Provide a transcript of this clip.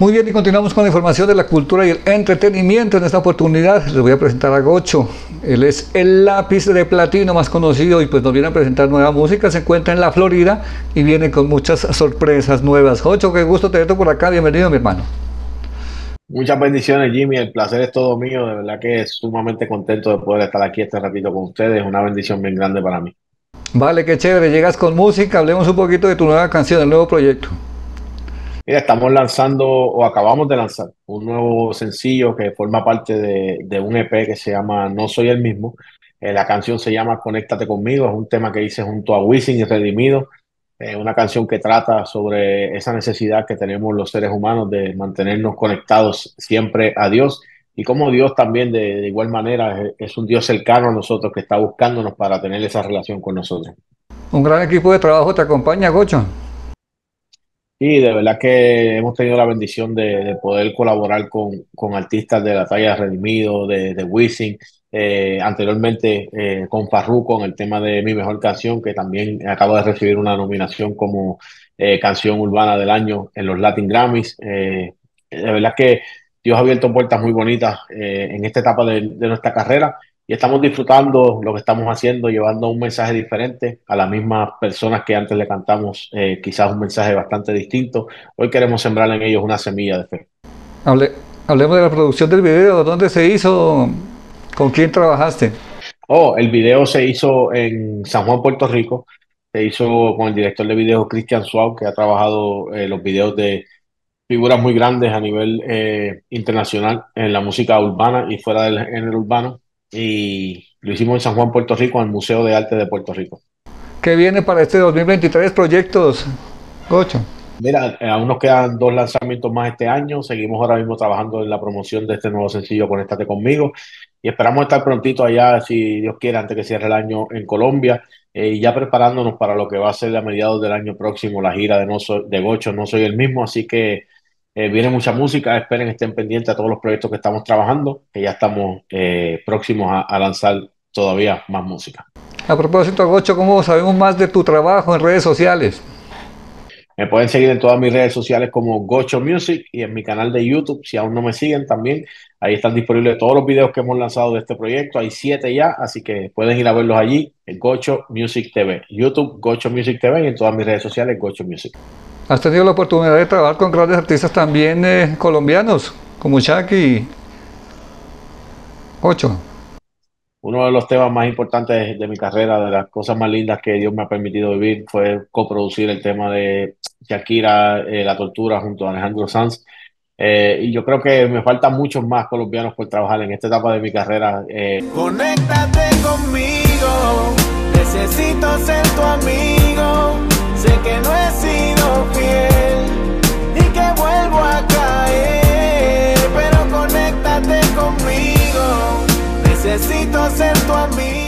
Muy bien, y continuamos con la información de la cultura y el entretenimiento. En esta oportunidad les voy a presentar a Gocho. Él es el lápiz de platino más conocido y pues nos viene a presentar nueva música. Se encuentra en la Florida y viene con muchas sorpresas nuevas. Gocho, qué gusto tenerte por acá. Bienvenido, mi hermano. Muchas bendiciones, Jimmy. El placer es todo mío. De verdad que es sumamente contento de poder estar aquí este ratito con ustedes. Una bendición bien grande para mí. Vale, qué chévere. Llegas con música. Hablemos un poquito de tu nueva canción, el nuevo proyecto. Mira, estamos lanzando o acabamos de lanzar un nuevo sencillo que forma parte de, un EP que se llama No Soy el Mismo. Eh, la canción se llama Conéctate conmigo, es un tema que hice junto a Wisin y Redimido. Es una canción que trata sobre esa necesidad que tenemos los seres humanos de mantenernos conectados siempre a Dios y como Dios también de, igual manera es, un Dios cercano a nosotros que está buscándonos para tener esa relación con nosotros. Un gran equipo de trabajo te acompaña, Gocho. Y de verdad que hemos tenido la bendición de, poder colaborar con, con, artistas de la talla Redimido, de, de Wisin, eh, anteriormente eh, con Farruko en el tema de Mi Mejor Canción, que también acabo de recibir una nominación como eh, Canción Urbana del Año en los Latin Grammys. de verdad que Dios ha abierto puertas muy bonitas en esta etapa de, de nuestra carrera y estamos disfrutando lo que estamos haciendo, llevando un mensaje diferente a las mismas personas que antes le cantamos, eh, quizás un mensaje bastante distinto. Hoy queremos sembrar en ellos una semilla de fe. hablemos de la producción del video, ¿dónde se hizo? ¿Con quién trabajaste? Oh, el video se hizo en San Juan, Puerto Rico. Se hizo con el director de video Cristian Suau, que ha trabajado eh, los videos de figuras muy grandes a nivel eh, internacional en la música urbana y fuera del género urbano y lo hicimos en San Juan, Puerto Rico, en el Museo de Arte de Puerto Rico. ¿Qué viene para este 2023 proyectos, Gocho? Mira, eh, aún nos quedan dos lanzamientos más este año. Seguimos ahora mismo trabajando en la promoción de este nuevo sencillo Conéctate conmigo y esperamos estar prontito allá, si Dios quiere, antes que cierre el año en Colombia eh, y ya preparándonos para lo que va a ser a mediados del año próximo la gira de, no de Gocho, No Soy el Mismo. Así que eh, viene mucha música, esperen, estén pendientes a todos los proyectos que estamos trabajando, que ya estamos eh, próximos a, lanzar todavía más música. A propósito, Gocho, ¿cómo sabemos más de tu trabajo en redes sociales? Me pueden seguir en todas mis redes sociales como Gocho Music y en mi canal de YouTube, si aún no me siguen también. Ahí están disponibles todos los videos que hemos lanzado de este proyecto. Hay siete ya, así que pueden ir a verlos allí en Gocho Music TV. YouTube, Gocho Music TV y en todas mis redes sociales, Gocho Music. Has tenido la oportunidad de trabajar con grandes artistas también eh, colombianos, como Shaki Ocho. Uno de los temas más importantes de mi carrera, de las cosas más lindas que Dios me ha permitido vivir, fue coproducir el tema de Shakira, eh, La Tortura, junto a Alejandro Sanz. Eh, y yo creo que me faltan muchos más colombianos por trabajar en esta etapa de mi carrera. Conéctate conmigo, necesito ser tu amigo. Pero conéctate conmigo.